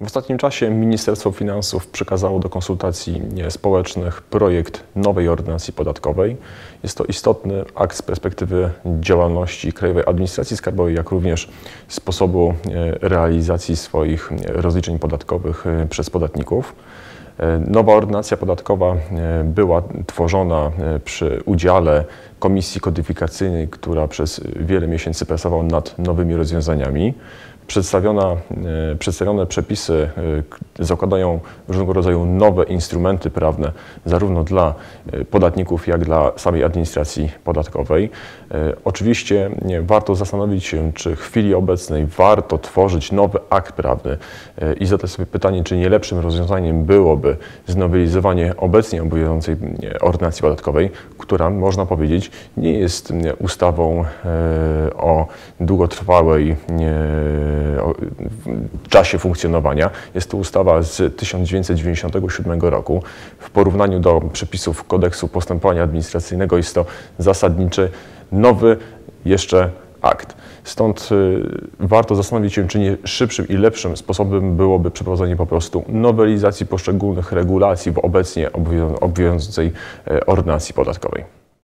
W ostatnim czasie Ministerstwo Finansów przekazało do konsultacji społecznych projekt nowej ordynacji podatkowej. Jest to istotny akt z perspektywy działalności Krajowej Administracji Skarbowej, jak również sposobu e, realizacji swoich rozliczeń podatkowych e, przez podatników. E, nowa ordynacja podatkowa była tworzona przy udziale Komisji Kodyfikacyjnej, która przez wiele miesięcy pracowała nad nowymi rozwiązaniami. Przedstawiona, e, przedstawione przepisy e, zakładają różnego rodzaju nowe instrumenty prawne, zarówno dla e, podatników, jak dla samej administracji podatkowej. Oczywiście warto zastanowić się, czy w chwili obecnej warto tworzyć nowy akt prawny i zadać sobie pytanie, czy nie lepszym rozwiązaniem byłoby znowelizowanie obecnie obowiązującej ordynacji podatkowej, która, można powiedzieć, nie jest ustawą o długotrwałej czasie funkcjonowania. Jest to ustawa z 1997 roku. W porównaniu do przepisów kodeksu postępowania administracyjnego jest to zasadniczy, nowy jeszcze akt. Stąd warto zastanowić się, czy nie szybszym i lepszym sposobem byłoby przeprowadzenie po prostu nowelizacji poszczególnych regulacji w obecnie obowiązującej e, ordynacji podatkowej.